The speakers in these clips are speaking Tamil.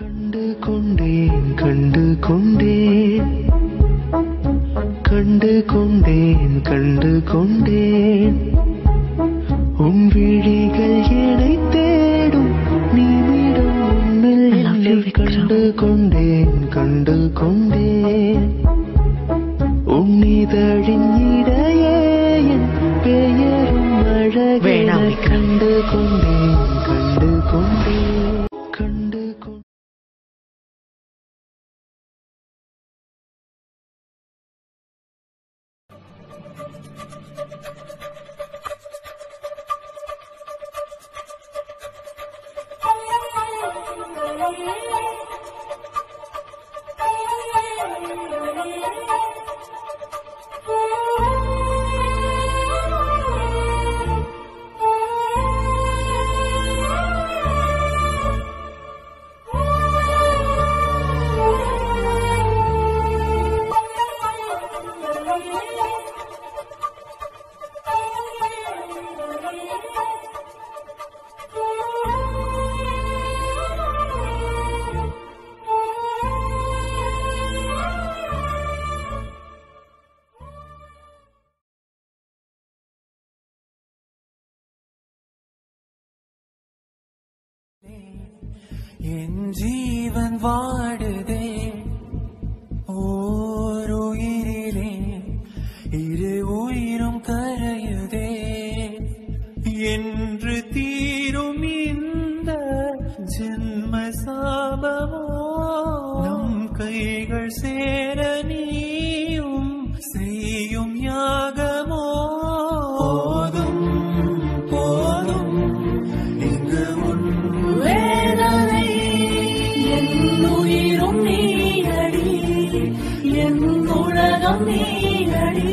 கண்டு கொண்டேன் கண்டு கொண்டேன் கண்டு கொண்டேன் கண்டு கொண்டேன் உன் விழிகள் என்னை தேடும் நிமிடம் உன்னில். கண்டு கொண்டேன் கண்டு கொண்டேன் இடையே என் பெயரும் விக்ரம். கண்டு கொண்டேன் கண்டு கொண்டேன் Thank you. என் ஜீவன் வாடுதே ஓருயிரிலே இரு உயிரும் கரையுதே. என்று தீரும் இந்த ஜென்ம சாபமோ நம் கைகள் சே என் உலகம் நீடி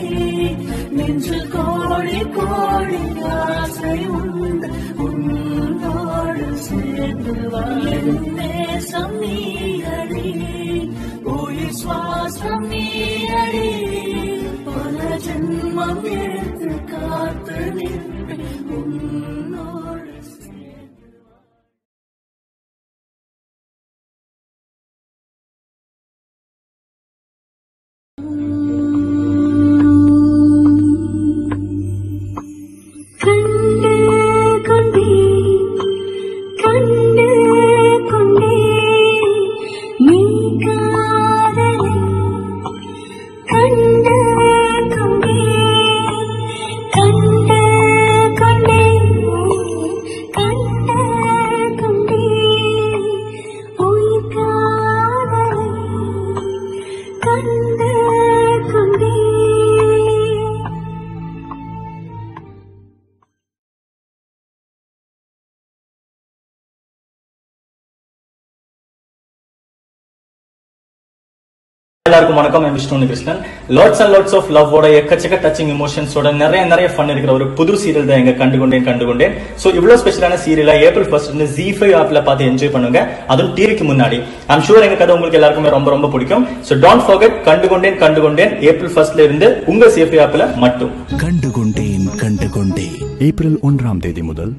நெஞ்சு கோடி கோடி ஆசை உண்டு. உன்னோடு சேர்ந்து வா என் நேசம் உயிர் சுவாசம் நீடி பல ஜென்மம் எடுத்து எல்லாருக்கும் வணக்கம். என் Vishnu Krishnan. Lots and lots of லவ்வோட எக்கச்சக்க டச்சிங் இமோஷன்ஸோட நிறைய நிறைய ஃபன் இருக்கிற ஒரு புது சீரியல் தான் எங்க கண்டுகொண்டேன் கண்டுகொண்டேன். ஸோ இவ்வளவு ஸ்பெஷலான சீரியலா ஏப்ரல் ஃபர்ஸ்ட் ஜி ஃபைவ் ஆப்ல பார்த்து என்ஜாய் பண்ணுங்க. அதுவும் டிவிக்கு முன்னாடி. ஐம் ஷூர் எங்க கதை உங்களுக்கு எல்லாருக்குமே ரொம்ப ரொம்ப பிடிக்கும். So don't forget கண்டுகொண்டேன் கண்டுகொண்டேன். ஏப்ரல் ஃபர்ஸ்ட்ல இருந்து உங்க சேஃபி ஆப்ல மட்டும். கண்டுகொண்டேன் கண்டுகொண்டேன். ஏப்ரல் ஒன்றாம் தேதி முதல்